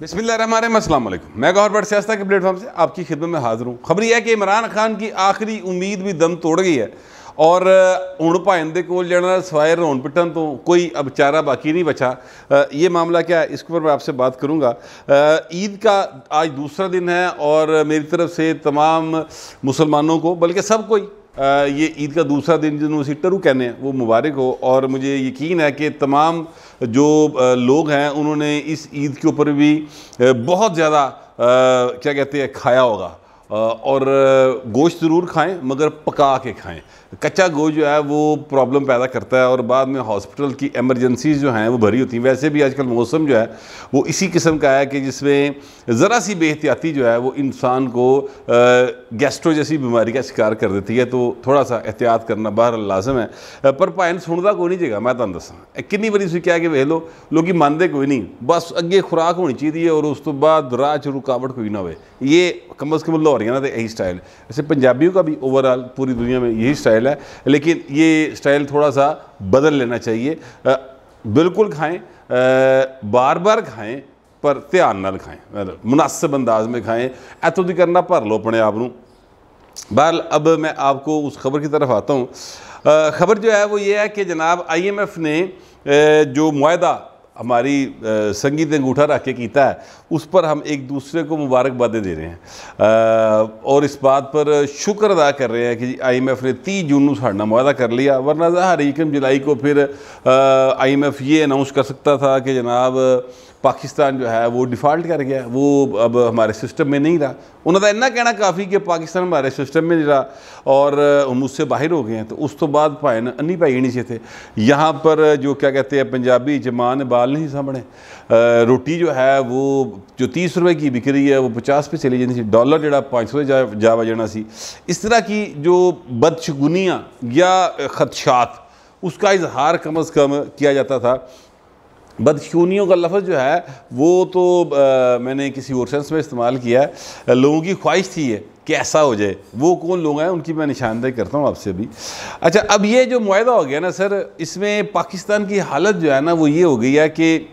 बिस्मिल्लाम मैं गौर बट सियासत के प्लेटफॉर्म से आपकी खिदमत में हाजिर हूँ। खबर यह है कि इमरान खान की आखिरी उम्मीद भी दम तोड़ गई है। और हूँ भाइन के कोल जाना सवाए रोन पिटन तो कोई अब चारा बाकी नहीं बचा। ये मामला क्या है? इसके ऊपर मैं आपसे बात करूँगा। ईद का आज दूसरा दिन है और मेरी तरफ़ से तमाम मुसलमानों को, बल्कि सब कोई ये ईद का दूसरा दिन जिन्होंने उसी टरू कहने वो मुबारक हो। और मुझे यकीन है कि तमाम जो लोग हैं, उन्होंने इस ईद के ऊपर भी बहुत ज़्यादा क्या कहते हैं, खाया होगा। और गोश्त ज़रूर खाएँ, मगर पका के खाएँ। कच्चा गोश्त जो है, वो प्रॉब्लम पैदा करता है और बाद में हॉस्पिटल की एमरजेंसीज जो हैं, वो भरी होती हैं। वैसे भी आजकल मौसम जो है, वो इसी किस्म का है कि जिसमें ज़रा सी बेहतियाती जो है, वो इंसान को गैस्ट्रो जैसी बीमारी का शिकार कर देती है। तो थोड़ा सा एहतियात करना बाहर लाजम है। पर भाइन सुनता कोई नहीं जगह, मैं तुम दसा किन्नी बारी क्या कि वेख लो लोग मानते कोई नहीं। बस अगे खुराक होनी चाहिए और उस तो बाद राह रुकावट कोई ना हो ये कम अज़ कम लाहौरिया का यही स्टाइल वैसे पंजाबियों का भी ओवरऑल पूरी दुनिया में यही स्टाइल है लेकिन ये स्टाइल थोड़ा सा बदल लेना चाहिए बिल्कुल खाएँ बार बार खाएँ पर ध्यान खाएँ मतलब मुनासिब अंदाज में खाएँ इतों की करना भर लो अपने आप बहरल अब मैं आपको उस खबर की तरफ़ आता हूँ ख़बर जो है वो ये है कि जनाब आईएमएफ ने जो माहा हमारी संगीत अंगूठा रख के किया है, उस पर हम एक दूसरे को मुबारकबादें दे रहे हैं। और इस बात पर शुक्र अदा कर रहे हैं कि आई एम एफ़ ने तीस जून को साढ़ा मुआदा कर लिया, वरना हर एकम जुलाई को फिर आई एम एफ़ ये अनाउंस कर सकता था कि जनाब पाकिस्तान जो है, वो डिफ़ाल्ट कर गया, वो अब हमारे सिस्टम में नहीं रहा। उन्होंने इन्ना कहना काफ़ी कि पाकिस्तान हमारे सिस्टम में नहीं रहा और, हम उससे बाहर हो गए हैं। तो उस तो बाद भाई अन्नी भाई नहीं थे। यहाँ पर जो क्या कहते हैं, पंजाबी जमान बाल नहीं सामने। रोटी जो है, वो जो तीस रुपए की बिक रही है, वो पचास पे चली जानी थी। डॉलर जरा पाँच सौ जा जाना सी। इस तरह की जो बदशगुनियाँ या खदशात, उसका इजहार कम अज़ कम किया जाता था। बदशूनियों का लफ्ज़ जो है वो तो आ, मैंने किसी और सेंस में इस्तेमाल किया है। लोगों की ख्वाहिश थी है कि ऐसा हो जाए। वो कौन लोग हैं उनकी मैं निशानदेही करता हूँ आपसे भी। अच्छा अब ये जो माहा हो गया ना सर इसमें पाकिस्तान की हालत जो है ना वो ये हो गई है कि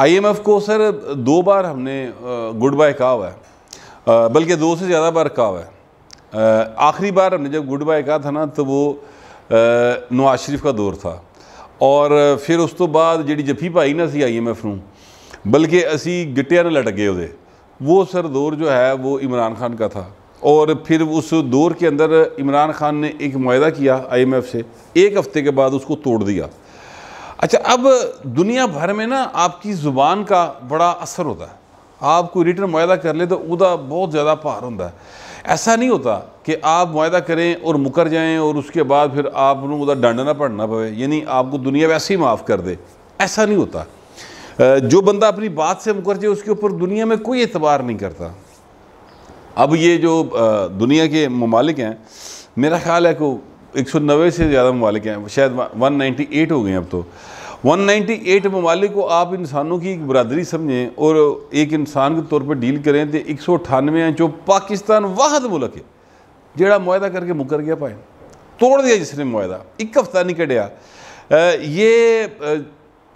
आईएमएफ को सर दो बार हमने गुड बाय कहा हुआ है। बल्कि दो से ज़्यादा बार कहा हुआ है। आखिरी बार हमने जब गुड बाय कहा था ना तो वो नवाज़ शरीफ का दौर था। और फिर उस तो बाद जी जफी पाई ना सी आई एम एफ़ न बल्कि असी गिटिया लट गए वो वो सर दौर जो है वो इमरान खान का था और फिर उस दौर के अंदर इमरान खान ने एक माहा किया आई एम एफ़ से एक हफ़्ते के बाद उसको तोड़ दिया अच्छा अब दुनिया भर में ना आपकी ज़ुबान का बड़ा असर होता है आप कोई रिटर्न माहा कर ले तो वह बहुत ज़्यादा भार होता है ऐसा नहीं होता कि आप माहा करें और मुकर जाएँ और उसके बाद फिर आप डंड ना पड़ना पवे यानी आपको दुनिया वैसे ही माफ़ कर दे। ऐसा नहीं होता। जो बंदा अपनी बात से मुकर जाए, उसके ऊपर दुनिया में कोई एतबार नहीं करता। अब ये जो दुनिया के ममालिक हैं, मेरा ख्याल है को एक सौ नब्बे से ज़्यादा ममालिक हैं, शायद वन नाइन्टी एट हो गए अब तो। 198 ममालिक को आप इंसानों की एक बरदरी समझें और एक इंसान के तौर पर डील करें तो एक सौ अठानवे हैं जो पाकिस्तान वाहद मुल्क है, जोड़ा मुआदा करके मुकर गया पाए तोड़ दिया जिसने मुआदा एक हफ़्ता नहीं कटिया ये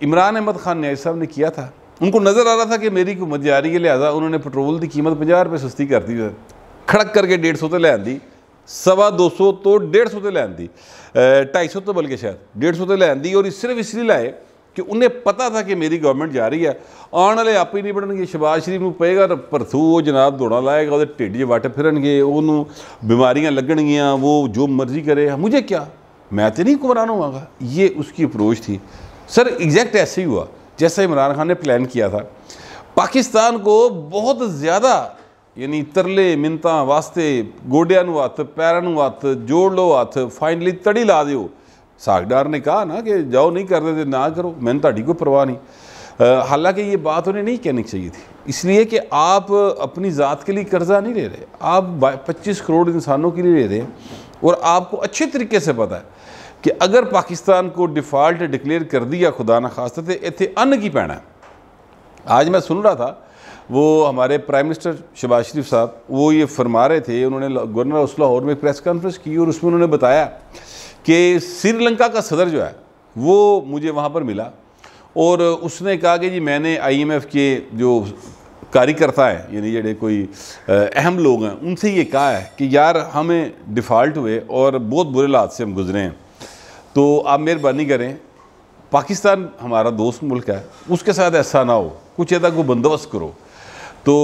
इमरान अहमद खान न्याय साहब ने किया था। उनको नज़र आ रहा था कि मेरी हुकूमत जा रही है, लिहाजा उन्होंने पेट्रोल की कीमत पंजा रुपये सस्ती कर दी। खड़क करके डेढ़ सौ तो ले आती सवा दो सौ तो डेढ़ सौ तो ले आती ढाई सौ तो बल्कि शायद डेढ़ सौ तो ले आती और सिर्फ़ इसलिए लाए कि उन्हें पता था कि मेरी गवर्नमेंट जा रही है। आने वाले आप ही नहीं बढ़नगे, शबाज शरीफ में पेगा भरथू वो जनाब दौड़ा लाएगा वो ढिड च वट फिरनगे, उन्होंने बीमारियाँ लगनगियाँ वो जो मर्ज़ी करे। मुझे क्या? मैं तो नहीं कुमरान होगा ये उसकी अप्रोच थी। सर एग्जैक्ट ऐसे ही हुआ, जैसा इमरान खान ने प्लान किया था। पाकिस्तान को बहुत ज़्यादा यानी तरले मिनता वास्ते गोडिया हथ पैरों हथ जोड़ लो हथ फाइनली तड़ी ला दो सागडार ने कहा ना कि जाओ नहीं कर देते ना करो, मैंने ताड़ी कोई परवाह नहीं। हालाँकि ये बात उन्हें नहीं कहनी चाहिए थी। इसलिए कि आप अपनी ज़ात के लिए कर्जा नहीं ले रहे, आप पच्चीस करोड़ इंसानों के लिए ले रहे हैं, और आपको अच्छे तरीके से पता है कि अगर पाकिस्तान को डिफ़ाल्ट डिक्लेयर कर दिया खुदा न खास्ते तो इतने अन्न की पैना है। आज मैं सुन रहा था वो हमारे प्राइम मिनिस्टर शबाज शरीफ साहब, वो ये फरमा रहे थे, उन्होंने गवर्नर हाउस लाहौर में प्रेस कॉन्फ्रेंस की और उसमें उन्होंने बताया कि श्रीलंका का सदर जो है, वो मुझे वहाँ पर मिला और उसने कहा कि जी मैंने आईएमएफ के जो कार्यकर्ता हैं, यानी जड़े कोई अहम लोग हैं, उनसे ये कहा है कि यार हमें डिफ़ाल्ट हुए और बहुत बुरे हालात से हम गुजरे हैं। तो आप मेहरबानी करें, पाकिस्तान हमारा दोस्त मुल्क है, उसके साथ ऐसा ना हो, कुछ ऐसा कोई बंदोबस्त करो। तो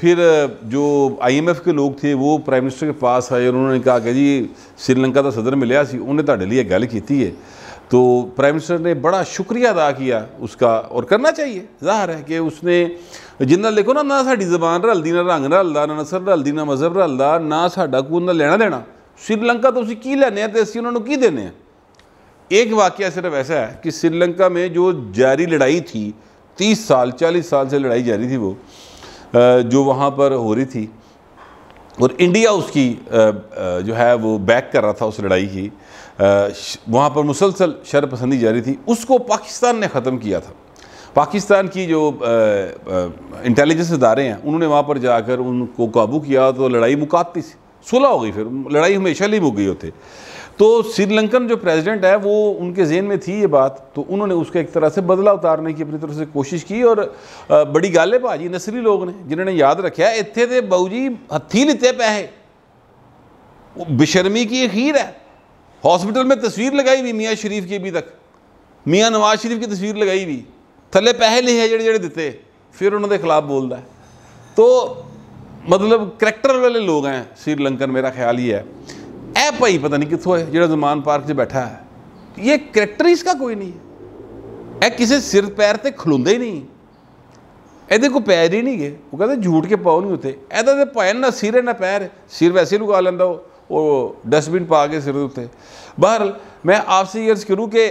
फिर जो आईएमएफ के लोग थे वो प्राइम मिनिस्टर के पास आए और उन्होंने कहा कि जी श्रीलंका का सदर मिले सी उन्हें ਤੁਹਾਡੇ लिए गल की है तो प्राइम मिनिस्टर ने बड़ा शुक्रिया अदा किया उसका और करना चाहिए जाहिर है कि उसने जिन्ना देखो ना ना साड़ी जबान रलती ना रंग रलता ना नसर रलती ना मजहब रलता ना साडा कोई उन्हें लेना देना श्रीलंका तो उसी की लेने तो असं उन्होंने की देने एक वाक्य सिर्फ ऐसा है कि श्रीलंका में जो जारी लड़ाई थी तीस साल चालीस साल से लड़ाई जारी थी वो जो वहाँ पर हो रही थी। और इंडिया उसकी जो है वो बैक कर रहा था उस लड़ाई की। वहाँ पर मुसलसल शरपसंदी जारी थी। उसको पाकिस्तान ने ख़त्म किया था। पाकिस्तान की जो इंटेलिजेंस इदारे हैं, उन्होंने वहाँ पर जाकर उनको काबू किया तो लड़ाई मुकाती सी। सुलह हो गई फिर। लड़ाई हमेशा लिए मुक गई होते। तो श्रीलंकन जो प्रेसिडेंट है, वो उनके जेन में थी ये बात तो उन्होंने उसका एक तरह से बदला उतारने की अपनी तरफ़ से कोशिश की और बड़ी गल है भाजी नसरी लोग ने, जिन्होंने याद रखा इतने तो बहू जी हथी लिते पैसे। बेशर्मी की अखीर है। हॉस्पिटल में तस्वीर लगाई हुई मियाँ शरीफ की अभी तक। मियाँ नवाज़ शरीफ की तस्वीर लगाई हुई। थले पैसे लिखे जड़े जड़े दिते फिर उन्होंने खिलाफ बोलता है। तो मतलब करैक्टर वाले लोग हैं, श्रीलंकन मेरा ख्याल ही है। ए भाई पता नहीं कितों है जो जमान पार्क से बैठा है ये करैक्टर ही इसका कोई नहीं है किसी सिर पैर से खलोंदे ही नहीं ਇਹਦੇ ਕੋ ਪੈਰ ਹੀ ਨਹੀਂ ਗਏ ਉਹ ਕਹਿੰਦੇ ਝੂਠ ਕੇ ਪਾਉ ਨਹੀਂ ਹੁੰਦੇ ਇਹਦਾ ਤੇ ਭਾਵੇਂ ਨਾ ਸਿਰ ਨਾ ਪੈਰ ਸਿਰ ਵੈਸੇ ਲੁਕਾ ਲੈਂਦਾ ਉਹ ਉਹ ਡਸਟਬਿਨ ਪਾ ਕੇ ਸਿਰ ਦੇ ਉੱਤੇ बहरहाल मैं आपसे ये अर्ज़ करूँ कि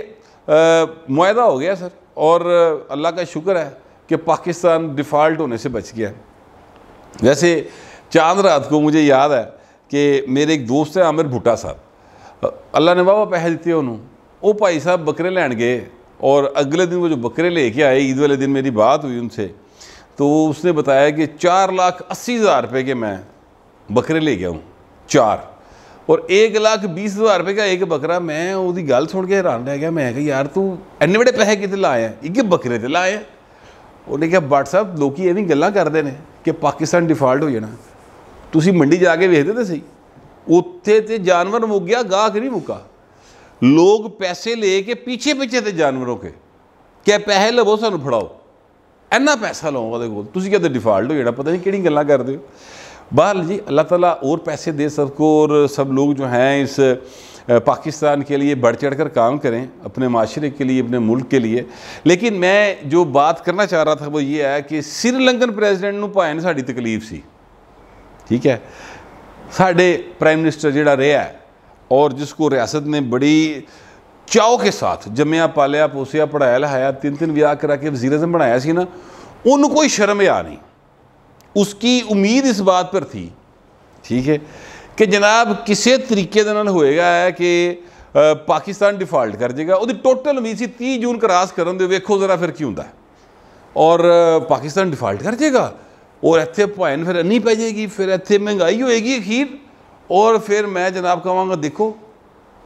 माहा हो गया सर और अल्लाह का शुक्र है कि पाकिस्तान डिफ़ाल्ट होने से बच गया वैसे चांद रात को मुझे याद है कि मेरे एक दोस्त है आमिर भुट्टा साहब। अल्लाह ने वाह पैसे दिते उन्होंने वो भाई साहब बकरे लैन गए और अगले दिन वो जो बकरे लेके आए, ईद वाले दिन मेरी बात हुई उनसे तो उसने बताया कि चार लाख अस्सी हज़ार रुपये के मैं बकरे ले गया हूँ चार। और एक लाख बीस हज़ार रुपये का एक बकरा मैं वो गल सुन के हैरान रह गया। मैं कहा, यार, तू इन्ने बड़े पैसे कितने लाए हैं? एक बकरे तो लाए हैं? उन्हें कहा, बट लोग ये भी करते हैं कि पाकिस्तान डिफाल्ट हो जाना। ਤੁਸੀਂ ਮੰਡੀ ਜਾ ਕੇ ਵੇਖਦੇ ਤੇ ਸਹੀ ਉੱਥੇ ਤੇ ਜਾਨਵਰ ਮੁੱਕ ਗਿਆ ਗਾਹਕ ਨਹੀਂ ਮੁੱਕਾ ਲੋਕ ਪੈਸੇ ਲੈ ਕੇ ਪਿੱਛੇ ਪਿੱਛੇ ਤੇ ਜਾਨਵਰੋਂ ਕੇ ਕਿ ਪੈਸੇ ਲਵੋ ਸਾਨੂੰ ਫੜਾਓ ਇੰਨਾ ਪੈਸਾ ਲਵਾਂਗਾ ਉਹਦੇ ਕੋਲ ਤੁਸੀਂ ਕਹਿੰਦੇ ਡਿਫਾਲਟ ਹੋ ਜਾਣਾ ਪਤਾ नहीं ਕਿਹੜੀ ਗੱਲਾਂ ਕਰਦੇ ਹੋ बहरहाल जी अल्लाह ताला और पैसे दे सबको और सब लोग जो हैं इस पाकिस्तान के लिए बढ़ चढ़ कर काम करें अपने माशरे के लिए अपने मुल्क के लिए लेकिन मैं जो बात करना चाह रहा था वो ये है कि श्रीलंकन प्रेजिडेंट ਨੂੰ ਭਾਵੇਂ ਸਾਡੀ ਤਕਲੀਫ ਸੀ ठीक है साढ़े प्राइम मिनिस्टर जोड़ा रहा है और जिसको रियासत ने बड़ी चाव के साथ जमया पालिया पोसिया पढ़ाया लिहाया तीन तीन ब्याह करा के वज़ीर अजम बनाया सी ना उन कोई शर्म या नहीं उसकी उम्मीद इस बात पर थी ठीक है कि जनाब किसी तरीके होएगा है कि पाकिस्तान डिफाल्ट कर जाएगा वो टोटल उम्मीद से तीह जून क्रॉस कर वेखो जरा फिर की होंगे और पाकिस्तान डिफाल्ट कर जाएगा और इतने भैन फिर अन्नी पै जाएगी, फिर इतने महँगाई होएगी अखीर। और फिर मैं जनाब कहांगा, देखो,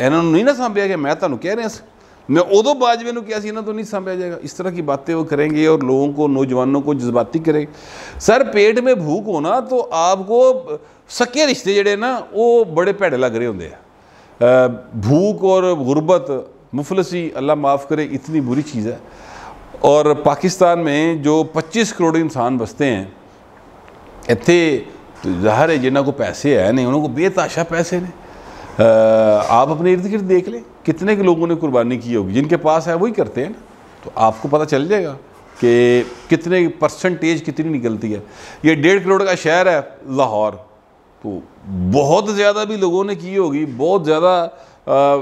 इन्होंने नहीं ना सामभ्या गया मैं तुम्हें कह रहा मैं उदो बाजवे ने कहा इन्हों तो नहीं सामभ्या जाएगा। इस तरह की बातें वो करेंगे और लोगों को, नौजवानों को जज्बाती करेंगे सर, पेट में भूख होना तो आपको सके रिश्ते जड़े ना, वो बड़े भैड़े लग रहे होंगे भूख और गुरबत, मुफलसी, अल्लाह माफ़ करे, इतनी बुरी चीज़ है। और पाकिस्तान में जो 25 करोड़ इंसान बसते हैं ਇੱਥੇ ਜ਼ਾਹਰ है जिन्हों को पैसे है नहीं उन्होंने को बेताशा पैसे ने आप अपने इर्द गिर्द देख लें कितने के लोगों ने कुर्बानी की होगी जिनके पास है वही करते हैं ना तो आपको पता चल जाएगा कि कितने परसेंटेज कितनी निकलती है ये डेढ़ करोड़ का शहर है लाहौर तो बहुत ज़्यादा भी लोगों ने की होगी बहुत ज़्यादा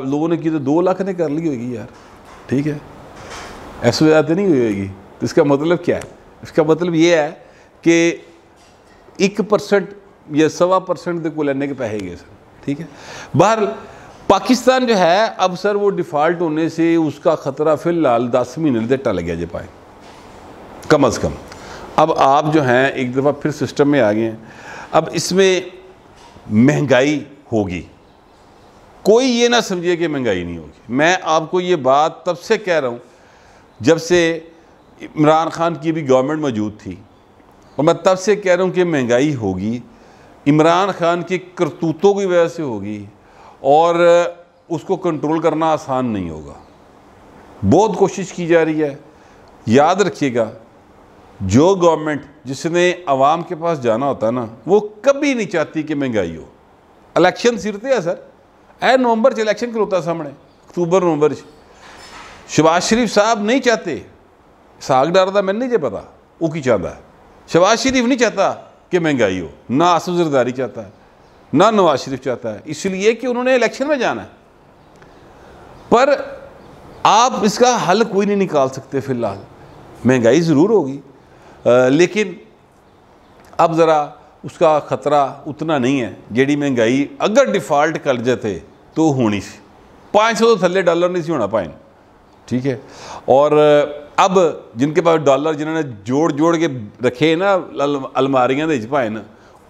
लोगों ने की तो दो लाख ने कर ली होगी यार ठीक है ऐसे ज़्यादा नहीं हुई होगी तो इसका मतलब क्या है इसका मतलब ये है कि एक परसेंट या सवा परसेंट के को लेने के पैसे गए सर, ठीक है? बाहर पाकिस्तान जो है, अब सर वो डिफ़ाल्ट होने से उसका ख़तरा फ़िलहाल दस महीने टल गया जे पाए कम अज़ कम। अब आप जो हैं, एक दफ़ा फिर सिस्टम में आ गए हैं। अब इसमें महँगाई होगी। कोई ये ना समझिए कि महँगाई नहीं होगी। मैं आपको ये बात तब से कह रहा हूँ, जब से इमरान खान की भी गवर्नमेंट मौजूद थी। और मैं तब से कह रहा हूँ कि महँगाई होगी, इमरान खान की करतूतों की वजह से होगी, और उसको कंट्रोल करना आसान नहीं होगा। बहुत कोशिश की जा रही है। याद रखिएगा, जो गवर्नमेंट जिसने आवाम के पास जाना होता है ना, वो कभी नहीं चाहती कि महँगाई हो। इलेक्शन सिरते हैं, सर। ए नवंबर इलेक्शन खलोता सामने अक्तूबर नवंबर शबाज शरीफ साहब नहीं चाहते। साग डर मैंने नहीं जो पता, वो की चाहता है? शबाज शरीफ नहीं चाहता कि महँगाई हो, ना आसफ जरदारी चाहता है, ना नवाज़ शरीफ चाहता है। इसलिए कि उन्होंने इलेक्शन में जाना है। पर आप इसका हल कोई नहीं निकाल सकते फ़िलहाल। महँगाई ज़रूर होगी। लेकिन अब ज़रा उसका ख़तरा उतना नहीं है जी महँगाई अगर डिफ़ाल्ट कर जाते तो होनी सी। पाँच सौ तो थले डॉलर नहीं सी होना पाए ठीक है? और अब जिनके पास डॉलर जिन्होंने जोड़ जोड़ के रखे ना अलमारियां ਦੇ ਵਿੱਚ ਭਾਣ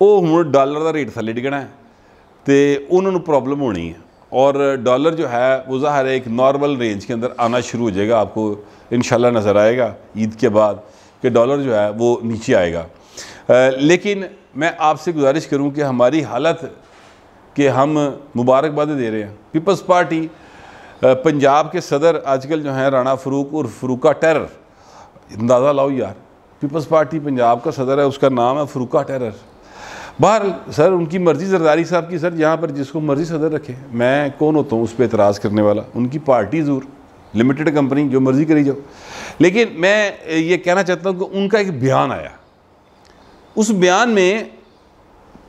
ਉਹ ਹੁਣ ਡਾਲਰ ਦਾ ਰੇਟ ਥੱਲੇ ਡਿੱਗਣਾ ਹੈ ਤੇ ਉਹਨਾਂ ਨੂੰ ਪ੍ਰੋਬਲਮ ਹੋਣੀ है और डॉलर जो है वो ज़ाहिर है एक नॉर्मल रेंज के अंदर आना शुरू हो जाएगा आपको इन नज़र आएगा ईद के बाद कि डॉलर जो है वो नीचे आएगा लेकिन मैं आपसे गुजारिश करूं कि हमारी हालत कि हम मुबारकबादें दे रहे हैं पीपल्स पार्टी पंजाब के सदर आजकल जो हैं राणा फरूक और फरूका टेरर। अंदाज़ा लाओ यार, पीपल्स पार्टी पंजाब का सदर है, उसका नाम है फरूका टेरर। बाहर सर, उनकी मर्ज़ी जरदारी साहब की, सर, यहाँ पर जिसको मर्ज़ी सदर रखे, मैं कौन होता हूँ उस पर एतराज़ करने वाला? उनकी पार्टी ज़रूर, लिमिटेड कंपनी, जो मर्ज़ी करी जाओ। लेकिन मैं ये कहना चाहता हूँ कि उनका एक बयान आया। उस बयान में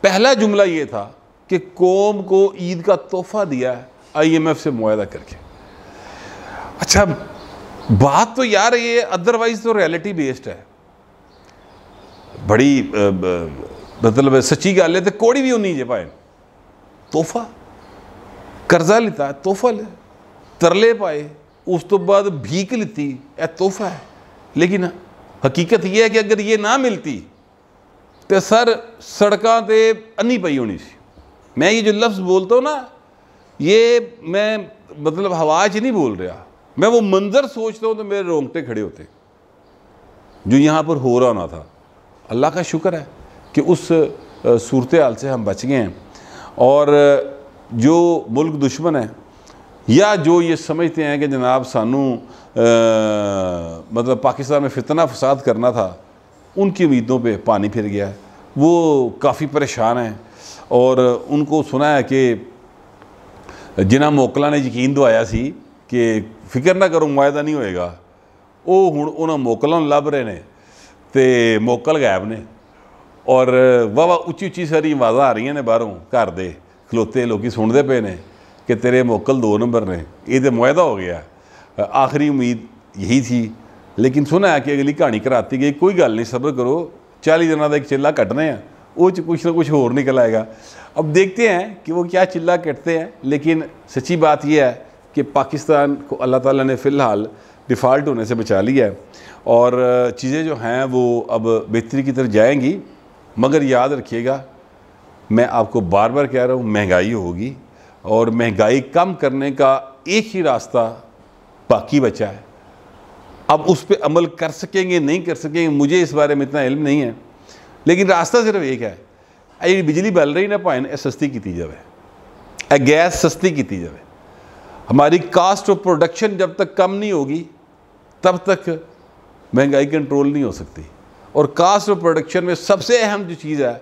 पहला जुमला ये था कि कौम को ईद का तोहफ़ा दिया है आई एम एफ़ से मुआदा करके। अच्छा बात तो यार ये अदरवाइज़ तो रियलिटी बेस्ड है। बड़ी मतलब सच्ची गल है तो कोड़ी भी उन्नी जे पाए तोहफा। कर्जा लिता, तोहफा ले। तरले पाए, उस तो बाद भीख लीती यह तोहफा है। लेकिन हकीकत यह है कि अगर ये ना मिलती तो सर सड़कों पर अन्नी पई होनी सी। मैं ये जो लफ्ज़ बोलता हूँ ना, ये मैं मतलब हवा च नहीं बोल रहा। मैं वो मंज़र सोचता हूँ तो मेरे रोंगटे खड़े होते जो यहाँ पर हो रहा ना था। अल्लाह का शुक्र है कि उस सूरत हाल से हम बच गए हैं। और जो मुल्क दुश्मन है, या जो ये समझते हैं कि जनाब सानू मतलब पाकिस्तान में फितना फसाद करना था, उनकी उम्मीदों पे पानी फिर गया। है वो काफ़ी परेशान हैं। और, उनको सुना है कि जिन्हें मोकला ने यकीन दवाया सी कि फ़िक्र ना करो मुआदा नहीं होएगा वो हूँ उन्होंने मोकलों लभ रहे हैं तो मोकल गैब ने और वाह वाह उच्ची उच्ची सारी आवाज़ा आ रही ने बाहरों घर दे खलोते लोग सुनते पे ने कि तेरे मोकल दो नंबर ने ये तो मुआदा हो गया आखिरी उम्मीद यही थी लेकिन सुना है कि अगली कहानी कराती गई कोई गल नहीं सब्र करो चाली दिन का एक चिल्ला कटने हैं वो कुछ ना कुछ होर निकल आएगा अब देखते हैं कि वो क्या चिल्ला कटते हैं लेकिन सच्ची बात यह है कि पाकिस्तान को अल्लाह ताला ने फ़िलहाल डिफ़ाल्ट होने से बचा लिया है। और चीज़ें जो हैं वो अब बेहतरी की तरफ़ जाएँगी, मगर याद रखिएगा, मैं आपको बार बार कह रहा हूँ, महँगाई होगी और महँगाई कम करने का एक ही रास्ता बाकी बचा है। अब उस पर अमल कर सकेंगे, नहीं कर सकेंगे, मुझे इस बारे में इतना इल्म नहीं है। लेकिन रास्ता सिर्फ़ एक है। जी बिजली बल रही ना ਇਹ सस्ती की जाए गैस सस्ती की जाए हमारी कास्ट ऑफ़ प्रोडक्शन जब तक कम नहीं होगी, तब तक महँगाई कंट्रोल नहीं हो सकती। और कास्ट ऑफ़ प्रोडक्शन में सबसे अहम जो चीज़ है,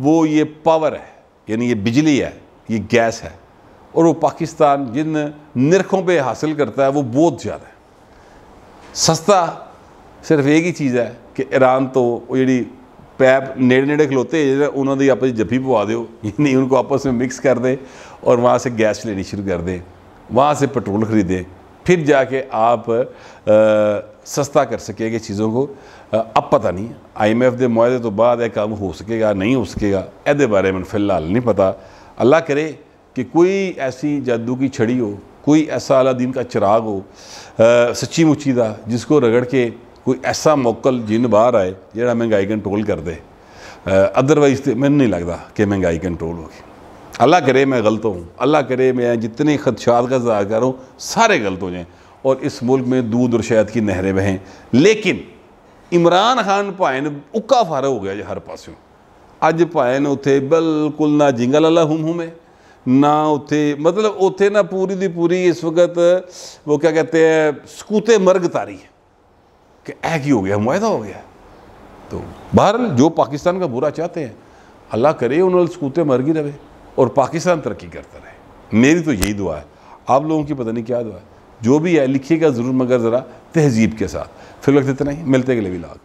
वो ये पावर है, यानी ये बिजली है, ये गैस है। और वो पाकिस्तान जिन निरखों पे हासिल करता है, वो बहुत ज़्यादा है। सस्ता सिर्फ़ एक ही चीज़ है कि ईरान तो जी पैप नेड़े नेड़े खलोते उन्होंने आपस जफ्फी पवा दो नहीं, उनको आपस में मिक्स कर दे और वहाँ से गैस लेनी शुरू कर दें। वहाँ से पेट्रोल ख़रीदें फिर जाके आप आ, सस्ता कर सकेंगे चीज़ों को। अब पता नहीं आई एम एफ़ के मुआदे तो बाद यह काम हो सकेगा नहीं हो सकेगा ए बारे में फ़िलहाल नहीं पता। अल्लाह करे कि कोई ऐसी जादू की छड़ी हो कोई ऐसा अलादीन का चिराग हो आ, सच्ची मुच्ची का जिसको रगड़ के कोई ऐसा मोकल जिन बाहर आए जोड़ा महँगाई कंट्रोल कर दे। अदरवाइज़ तो मैंने नहीं लगता कि महँगाई कंट्रोल होगी। अल्लाह करे मैं गलत हूँ अल्लाह करे मैं जितने खदशात का इजहार करूँ सारे गलत हो जाएँ और इस मुल्क में दूध और शहद की नहरें बहें लेकिन ਇਮਰਾਨ ਖਾਨ ਭਾਵੇਂ ਨੇ ਉੱਕਾ ਫਾਰਾ ਹੋ ਗਿਆ ਜੀ ਹਰ ਪਾਸਿਓਂ ਅੱਜ ਭਾਵੇਂ ਨੇ ਉੱਥੇ ਬਿਲਕੁਲ ਨਾ ਜਿੰਗਲ ਵਾਲਾ ਹੁਮ ਹੁਮ ਹੈ ਨਾ ਉੱਥੇ मतलब ਉੱਥੇ ਨਾ पूरी ਦੀ पूरी इस वक्त वो क्या कहते हैं ਸਕੂਤੇ ਮਰਗ ਤਾਰੀ है कि ऐ की हो गया मुआदा हो गया तो बहरहाल जो पाकिस्तान का बुरा चाहते हैं अल्लाह करे उन्होंने सकूते मर ही रहे और पाकिस्तान तरक्की करता रहे। मेरी तो यही दुआ है। आप लोगों की पता नहीं क्या दुआ है। जो भी है, लिखिएगा ज़रूर मगर ज़रा तहजीब के साथ। फिर वक्त इतना ही, मिलते अगले विलाग